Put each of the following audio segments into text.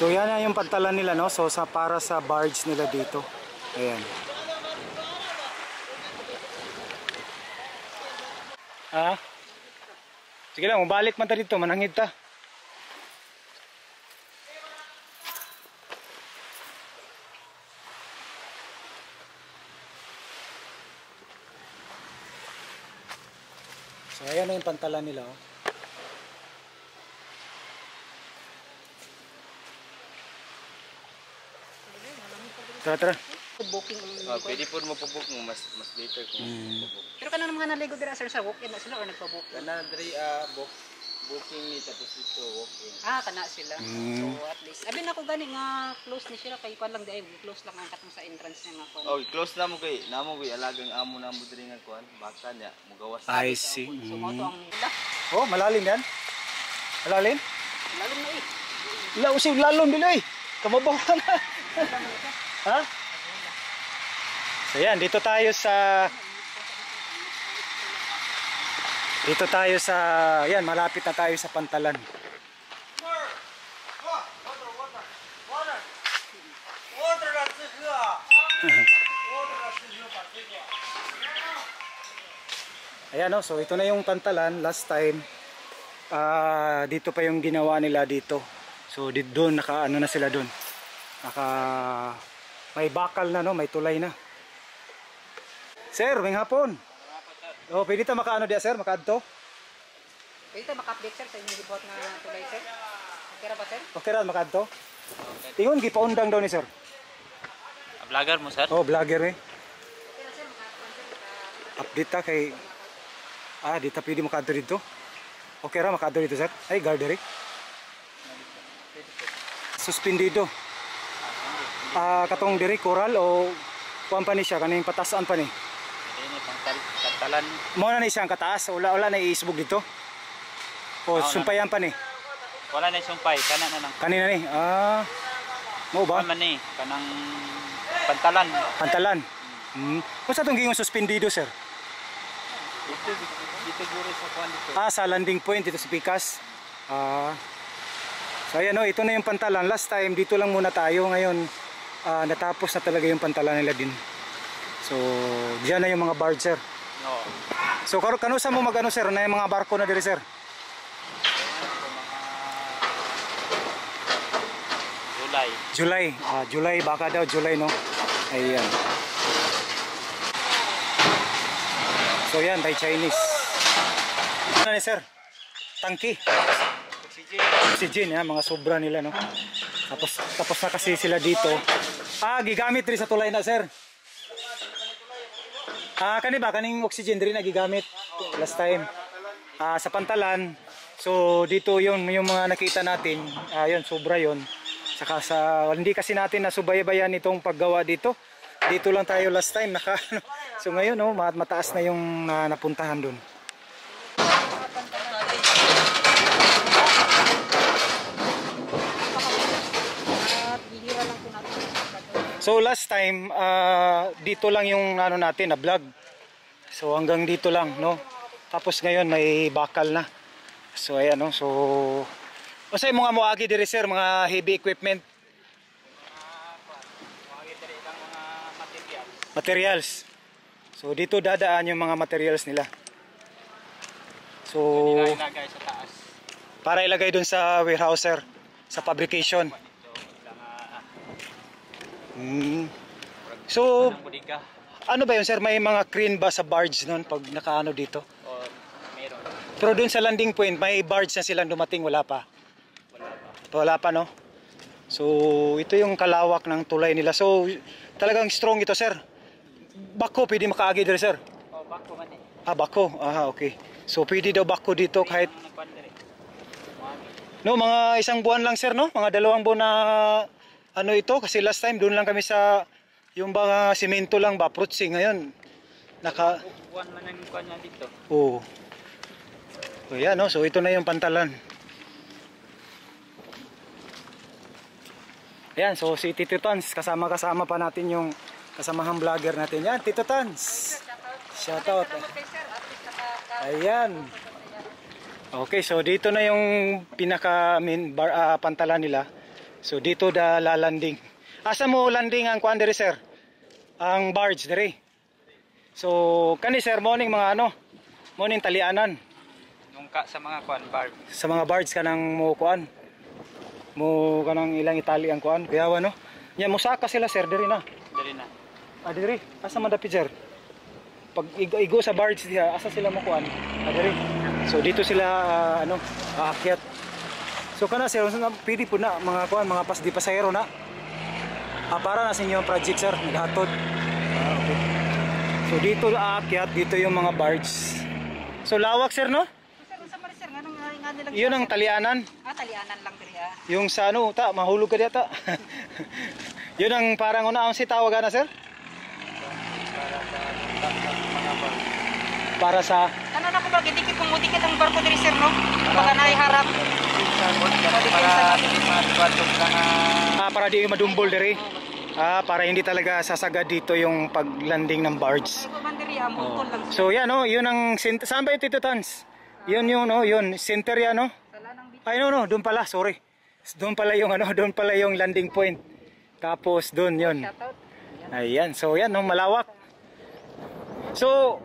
So yan na yung pantalan nila no. So sa para sa barge nila dito. Ayan. Ah. Sige lang, mabalik man dito, manangid ta. So ayan na yung pantalan nila oh. Tara, tara. booking Ah, pwede po mo pabuk mo mas mas later kung Mm. pabuk. Pero kanang mga naligo dira sir sa walk-in na sila or nagpa-book? Kana diri ah book booking ni tapos dito walk in. Ah, kana sila. Mm. So at least. Abi na ko gani nga close ni sila kay kwan lang di ay close lang ang katong sa entrance niya nga kwan. Oh, close na mo kay namo kay alagang amo na mo diri nga kuan. Baka niya mugawas. I see. So mo to ang ila. Oh, malalim yan. Malalim? Lalo na eh. Lao si lalom dili eh. Kamabaw ka na. Ha? So dito tayo sa Dito tayo sa yan, malapit na tayo sa Pantalan. Ayan no, so ito na yung Pantalan last time. Ah, dito pa yung ginawa nila dito. So doon naka ano na sila doon. Naka may bakal na no, may tulay na. Sir, may hapon. Oh, pwede ta makaano dia sir, makaadto? Pwede tayo maka-update sir sa inyong gibuhat nga tulay sir. Okay ra ba sir? Okay ra makaadto? Tingon gipaundang daw ni sir. Vlogger mo sir? Oh, vlogger eh. Okay ra sir, maka-update sir. maka- Update ta kay Ah, di ta pwede makaadto dito. Okay ra makaadto dito sir. Ay, gardery. Suspendido. Ah, katong diri coral o kuan pa ni siya kaning patasaan pa ni. Ni pangtal kantalan. Mo na ni siyang kataas, wala wala na iisbog dito. O Oo, sumpayan pa ni. Wala na sumpay kana na nang Kanina ni. Ah. Mo ba? man ni kanang pantalan. Pantalan. Hmm. Kung sa itong gingong suspendido, sir? Dito dito guro sa kuan dito. Ah, sa landing point dito sa Pikas. Ah. So ayan o, ito na yung pantalan. Last time, dito lang muna tayo. Ngayon, ah, natapos na talaga yung pantalan nila din. So, diyan na yung mga barge, sir. No. So, kano, kano sa mo mag-ano, sir? Na yung mga barko na diri, sir? July. July. Ah, July, baka daw July, no? Ayan. So yan, by Chinese. Ano ni sir? Tangki. Oxygen. Oxygen, yan, mga sobra nila, no? Tapos, tapos na kasi sila dito. Ah, gigamit rin sa tulay na, sir. Ah, kani ba? Kaning oxygen rin na gigamit last time. Ah, sa pantalan. So, dito yun, yung mga nakita natin. Ah, yun, sobra yun. Saka sa, hindi kasi natin nasubaybayan itong paggawa dito. Dito lang tayo last time. Naka, so ngayon, mat- mataas na yung na, napuntahan dun. At bihira lang po natin yung pagkakataon. So last time, ah, dito lang yung ano natin na vlog. So hanggang dito lang, no. Tapos ngayon may bakal na. So ayan no. So Unsay mga moagi diri sir, mga heavy equipment, materials. So dito dadaan yung mga materials nila. So para ilagay dun sa warehouse sir, sa fabrication. Hmm. So ano ba yun sir, may mga crane ba sa barge nun pag nakaano dito? O meron. Pero dun sa landing point, may barge na silang dumating, wala pa. Wala pa. Wala pa no. So ito yung kalawak ng tulay nila. So talagang strong ito sir. Bako pwede makaagi dito sir. O bako man eh. Ah bako. Ah okay. So pwede daw bako dito kahit no mga isang buwan lang sir no. Mga dalawang buwan na ano ito kasi last time doon lang kami sa yung mga simento lang ba fruitsing ngayon. Naka buwan man ang kuan niya dito. Oh. So yan no. So ito na yung pantalan. Ayan, so si Tito Tans, kasama-kasama pa natin yung kasamahang vlogger natin. Yan, Tito Tans. Least naka- Ayan. Okay, so dito na yung pinaka main bar, ah, pantalan nila. So dito da lalanding. Asa mo landing ang kuan diri sir? Ang barge diri. So kani sir morning mga ano? Morning talianan Nung ka sa mga kwan bar. sa mga barge kanang mo kuan. Mo kanang ilang itali ang kuan. Kaya no. Nya musaka sila sir diri na. Dali na. Ah diri. Asa man dapi sir? Pag igo, igo sa barge diha, asa sila mo kuan? Ah diri. So dito sila ah, ano, aakyat. So kana sir, unsa na pili po na mga kuan, mga pas di pasahero na. Ah, para na sa inyo project sir, naghatod. Ah, okay. So dito aakyat, dito yung mga barge. So lawak sir no? Sir, unsa man sir nganong nga nilang Yun ang talianan. Ah, talianan lang diri ah. Yung sa ano, ta, mahulog ka diyata. Yun ang parang una ang si tawagan na sir? Para sa Ano na ko ba gidikit kung mudikit ang barko diri sir no? Baka naay harap. Para lang ah, para di madumbol diri. Ah, para hindi talaga sasagad dito yung paglanding ng barge. Diri ah. So yan no, yun ang saan ba yung Tito Tans? Yun yung no, yun center yan no. Ay no no, doon pala, sorry. Doon pala yung ano, doon pala yung landing point. Tapos doon yun. Shout out. Ayan, so yan no, malawak. So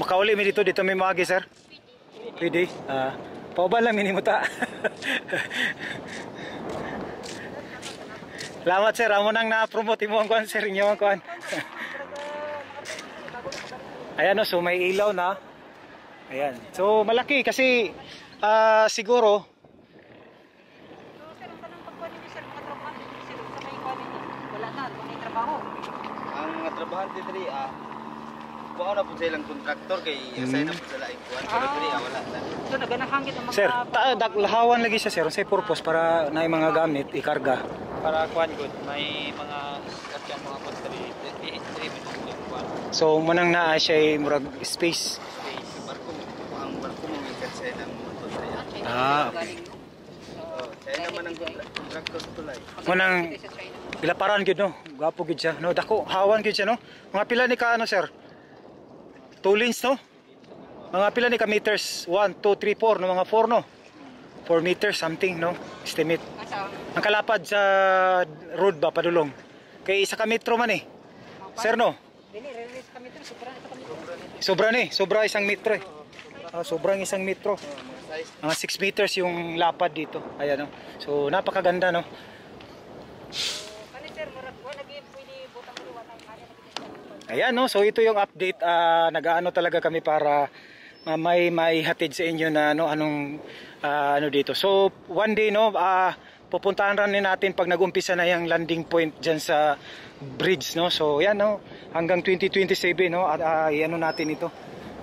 Makauli mi dito, dito may magi sir. Pwede. Ah, pauban lang minimo ta. Salamat sir, amo nang na-promote mo ang kuan sir, inyo ang kuan. Ayan no, so may ilaw na. Ayan. So malaki kasi ah, siguro. Ang mga trabahante diri ah kuha na po silang kontraktor kay assign na po sila ang kuan. Pero diri ah wala na. So naganahangit ang mga Sir, ta daglahawan lagi siya sir, sa purpose para na mga gamit ikarga. para kwan good. May mga katyan mga kwan dali. Dili dili kwan. So manang naa siya ay murag space. Space. Barko ang barko mo may kasay ng motor ah. Ah, okay. no? Oh, Kaya naman ang sa tulay. Manang Sa China. Gilaparan gid no. Gapo gid siya. No, dako hawan gid siya no. Mga pila ni ka ano sir? Two lanes no? Mga pila ni ka meters? 1 2 3 4 no mga 4 no. 4 meters something no. Estimate. Ang kalapad sa road ba padulong? Kay isa ka metro man eh. Sir no. Sobra ni, sobra isang metro eh. Ah, sobrang isang metro. Mga 6 meters yung lapad dito. Ayan no. So napakaganda no. Kani sir, murag wa lagi pwede butang mo wa tang kanya na Ayan no, so ito yung update. Ah, nag-aano talaga kami para ah, may may hatid sa inyo na ano anong ah, ano dito. So one day no, ah, pupuntahan rin natin pag nag-umpisa na yung landing point diyan sa bridge no. So yan no, hanggang 2027 no, at ah, ano natin ito.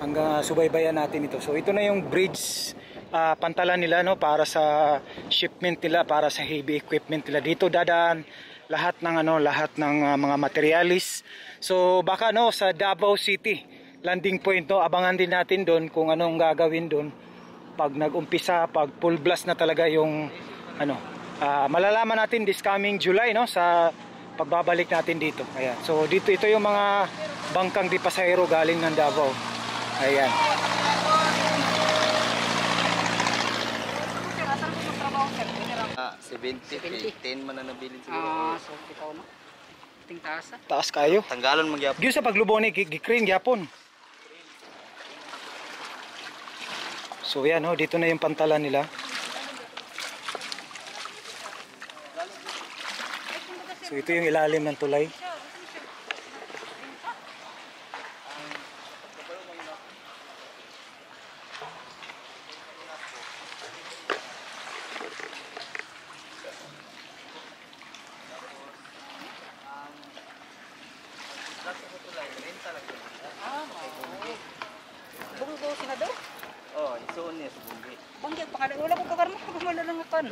Hanggang ah, subaybayan natin ito. So ito na yung bridge ah, pantalan nila no para sa shipment nila para sa heavy equipment nila dito dadaan lahat ng ano lahat ng ah, mga materialis. So baka no sa Davao City landing point no abangan din natin doon kung anong gagawin doon pag nag-umpisa pag full blast na talaga yung ano ah, malalaman natin this coming July no sa pagbabalik natin dito. Ayan. So dito ito yung mga bangkang di pasahero galing ng Davao. Ayan 70, 70. 10 man na nabilin siguro. Ah, so bitaw na. Ting taas ah. Taas kayo. Tanggalon man gyapon. Gyud sa paglubo ni gikrin gyapon. So yan ho, dito na yung pantalan nila. So ito yung ilalim ng tulay. Pangalan wala ko kung wala lang kan.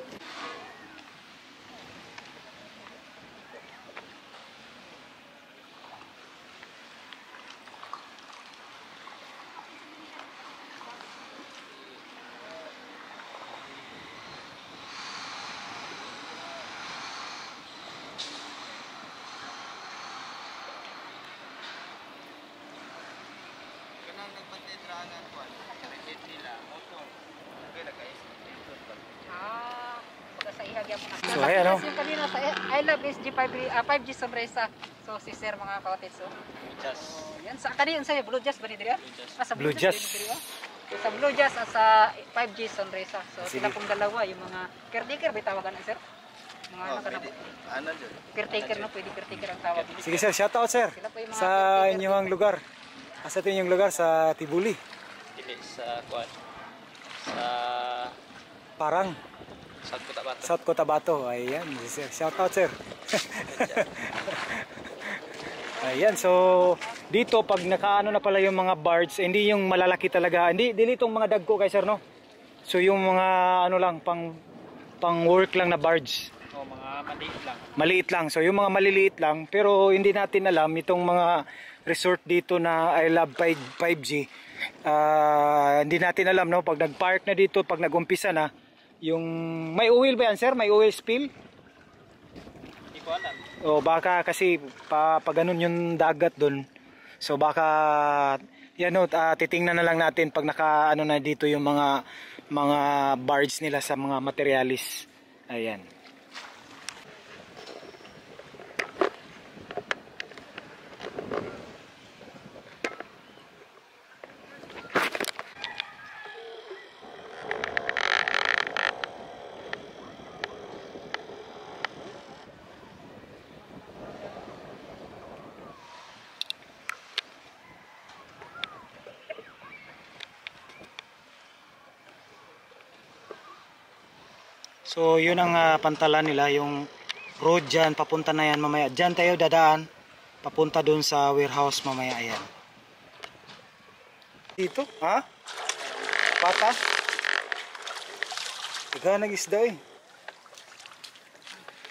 Kanang nagbantay draan ang kuan. Rehead nila motor. Okay na guys. Ah, baga sa ihagyan mo na. So, ayan, oh. Yung kanina sa I love SG 5G, ah, 5G Sombresa. So si Sir mga kapatid. So, oh, yan sa kanina sa Blue Jazz ba ni Dria? Ah, sa Blue Jazz. sa Blue Jazz at sa 5G Sunrisa. So Sige. sila pong dalawa yung mga caretaker ba tawagan na sir? Mga Oh, ano ka na pwede. Ano dyan? caretaker no, pwede caretaker ang tawag. Sige sir, shout out sir. Yung mga Sa inyong lugar. Asa ito inyong lugar? Sa Tibuli. Dili sa kuan. Sa Parang. Sa Cotabato. South Cotabato. Ayan, sir. Shout out sir. Ayan, so dito pag nakaano na pala yung mga birds, hindi yung malalaki talaga. Hindi dili itong mga dagko kay sir no. So yung mga ano lang pang pang work lang na birds. O mga maliit lang. Maliit lang. So yung mga maliliit lang pero hindi natin alam itong mga resort dito na I love 5, 5G. ah, hindi natin alam no pag nag-park na dito, pag nag-umpisa na yung may oil ba yan sir? May oil spill? Hindi ko alam. O baka kasi pa, pa ganun yung dagat doon. So baka yan no, ah, titingnan na lang natin pag naka ano na dito yung mga mga barge nila sa mga materialis. Ayan. So yun ang ah, pantalan nila yung road dyan, papunta na yan mamaya. Dyan tayo dadaan, papunta doon sa warehouse mamaya. Ayan. Dito? Ha? Pata? Taga nag-isda eh.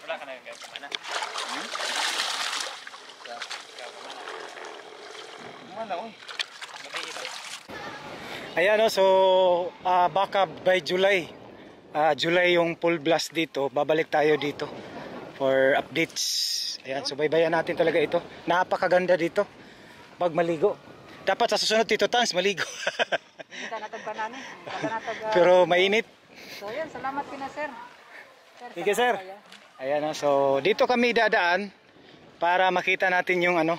Wala ka na yung kamana. Ano, oy. Ayan o, so ah, baka by July, ah, July yung full blast dito, babalik tayo dito for updates. Ayan, so baybayan natin talaga ito. Napakaganda dito pag maligo. Dapat sa susunod Tito Tans, maligo. Ah, Pero mainit. So yan, salamat pina sir. Sir, Sige sir. Ayan so dito kami dadaan para makita natin yung ano.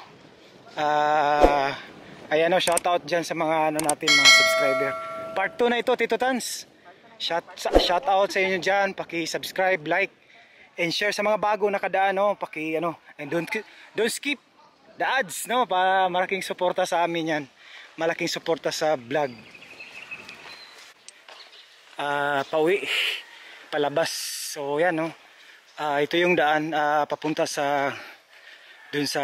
ah ayan shout out dyan sa mga ano natin, mga subscriber. Part 2 na ito, Tito Tans. Shout, shout out sa inyo dyan, paki-subscribe, like, and share sa mga bago na kadaan, no? Paki, ano, and don't, don't skip the ads, no? Para malaking suporta sa amin yan. Malaking suporta sa vlog. Ah, pauwi, palabas. So, yan, no? Ah, ito yung daan ah, papunta sa dun sa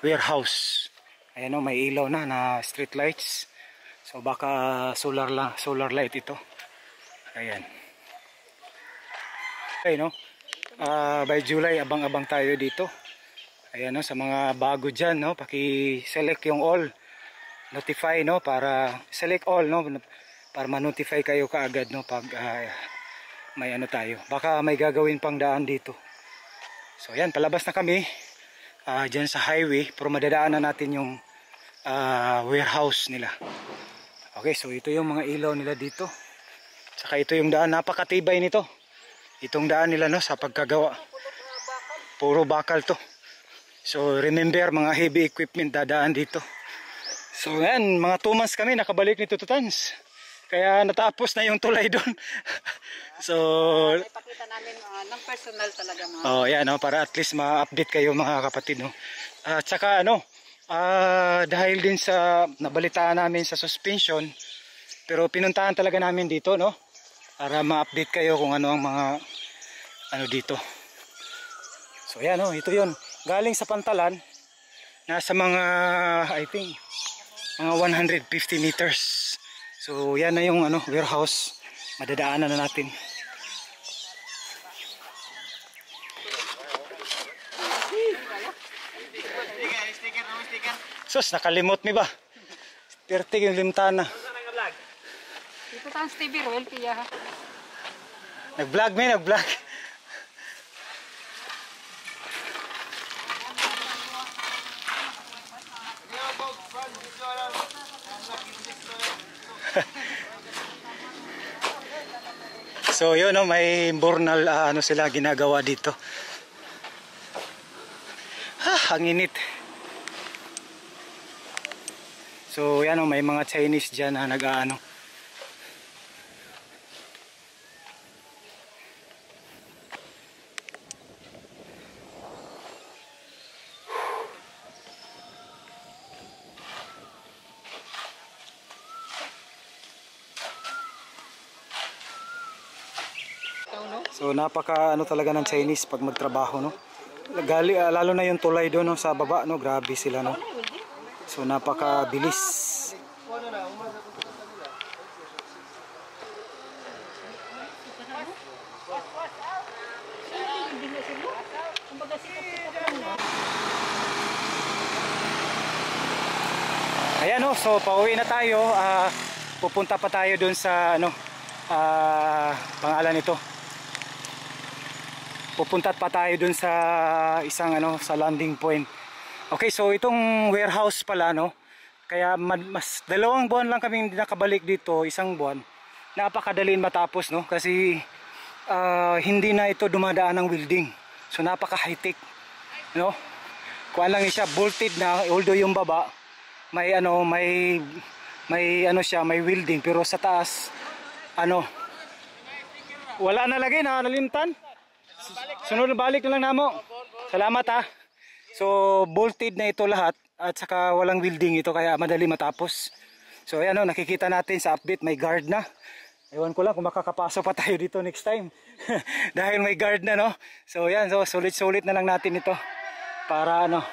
warehouse. Ayan o, may ilaw na na street lights. So baka solar lang, solar light ito. Ayan. Okay no. Ah, by July abang-abang tayo dito. Ayan no, sa mga bago diyan no, paki-select yung all. Notify no para select all no para ma-notify kayo kaagad no pag ah, may ano tayo. Baka may gagawin pang daan dito. So ayan, palabas na kami. Ah, diyan sa highway, pero madadaanan natin yung ah, warehouse nila. Okay, so ito yung mga ilaw nila dito. Saka ito yung daan, napakatibay nito. Itong daan nila no sa pagkagawa. Puro bakal to. So remember mga heavy equipment dadaan dito. So yan, mga 2 months kami nakabalik ni Tututans. Kaya natapos na yung tulay doon. so Ipakita namin ah, ng personal talaga mga. Oh, yan no, para at least ma-update kayo mga kapatid no. At saka ano, ah dahil din sa nabalitaan namin sa suspension, pero pinuntahan talaga namin dito no para ma-update kayo kung ano ang mga ano dito. So yan no, ito 'yon. Galing sa Pantalan nasa mga I think mga 150 meters. So yan na yung ano warehouse. Madadaanan na natin. Sus, nakalimot mi ba? 30 yung limtana. Ito TV Royal Pia ha. Nag-vlog mi, nag-vlog. So yun no, may bornal ah, ano sila ginagawa dito. Ah, ang init. So yan no, may mga Chinese dyan na nag-ano. So napaka ano talaga ng Chinese pag magtrabaho no. Gali, ah, lalo na yung tulay doon no, sa baba no, grabe sila no. So napaka bilis. Ayan no, so pauwi na tayo. Ah, pupunta pa tayo doon sa ano ah, pangalan nito. Pupunta pa tayo doon sa isang ano sa landing point. Okay, so itong warehouse pala no. Kaya mas dalawang buwan lang kami nakabalik dito, isang buwan. Napakadaling matapos no kasi ah, hindi na ito dumadaan ng welding. So napaka high tech no. Kuan lang siya bolted na although yung baba may ano may may ano siya may welding pero sa taas ano wala na lagi na nalimtan sunod na balik na lang namo salamat ha so bolted na ito lahat at saka walang welding ito kaya madali matapos so ayan o nakikita natin sa update may guard na Ewan ko lang kung makakapasok pa tayo dito next time. Dahil may guard na no. So yan, so sulit-sulit na lang natin ito. Para ano,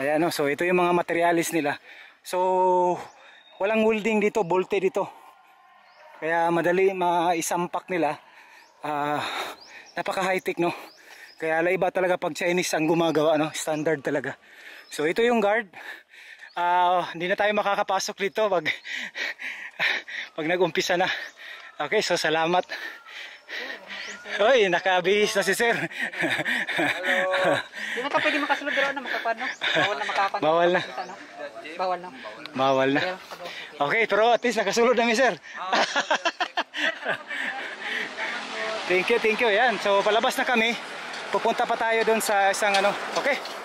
Ayan no, so ito yung mga materialis nila. So walang welding dito, bolted dito. Kaya madali maisampak nila. Ah, napaka high-tech no. Kaya iba talaga pag Chinese ang gumagawa no, standard talaga. So ito yung guard. Ah, hindi na tayo makakapasok dito pag pag nag-umpisa na. Okay, so salamat. Hoy, nakabihis na si sir. Di na ka pwede makasunod pero na makapan no? Bawal na makapan. Bawal na. Bawal na. Bawal na. Okay, pero at least nakasulod na mi sir. thank you, thank you. Yan. So palabas na kami. Pupunta pa tayo doon sa isang ano. Okay.